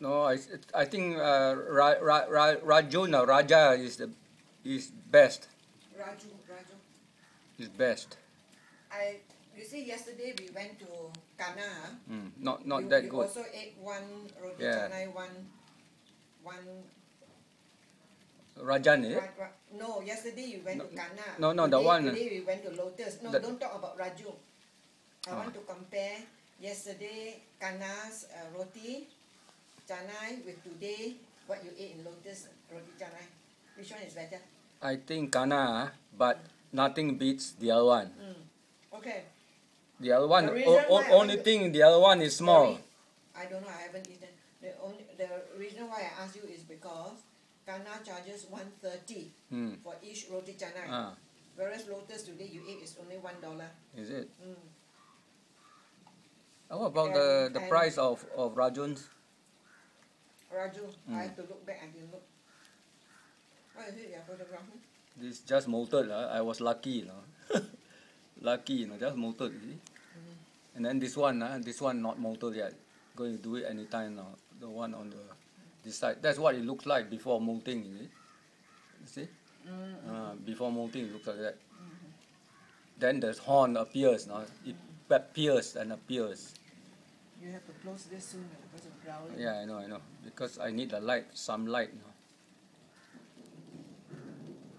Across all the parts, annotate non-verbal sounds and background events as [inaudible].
No, I, I think uh, Ra, Ra, Ra, Rajun or Raja is the is best. Raju, Raju. Is best. I, you see, yesterday we went to Kana. Mm, not not we, that we good. also ate one roti Yeah. canai, one, one. Rajan it? Ra- Ra- no, yesterday you went to Kana. no, no, the one- Today we went to Lotus. No, The- don't talk about Raju. I Ah. want to compare yesterday Kana's uh, roti canai with today what you ate in Lotus roti canai. Which one is better? I think Kana, but nothing beats the other one. Mm. Okay. The other one, The o- reason o- why I only thing the other one is small. re- I don't know. I haven't eaten. The only the reason why I asked you is because Kana charges one thirty Mm. for each roti canai, Ah, whereas Lotus today you eat is only one dollar. is it? Mm. How about the, And- the and- price of, of Rajun's? Raju, Mm. I have to look back. I didn't look. What is it? Your photograph? This just molted. Uh. I was lucky, you know. [laughs] lucky, you know, just molted. You see? And then this one, uh, this one not molted yet. Going to do it anytime now. The one on the this side. That's what it looks like before molting. You see? You see? Mm. Uh, before molting, it looks like that. Then the horn appears. Now it appears and appears. You have to close this soon because of growling. Yeah, I know, I know. Because I need the light, some light. You know.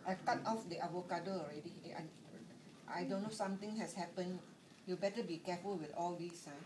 I cut off the avocado already. I, I don't know something has happened. You better be careful with all these. Huh?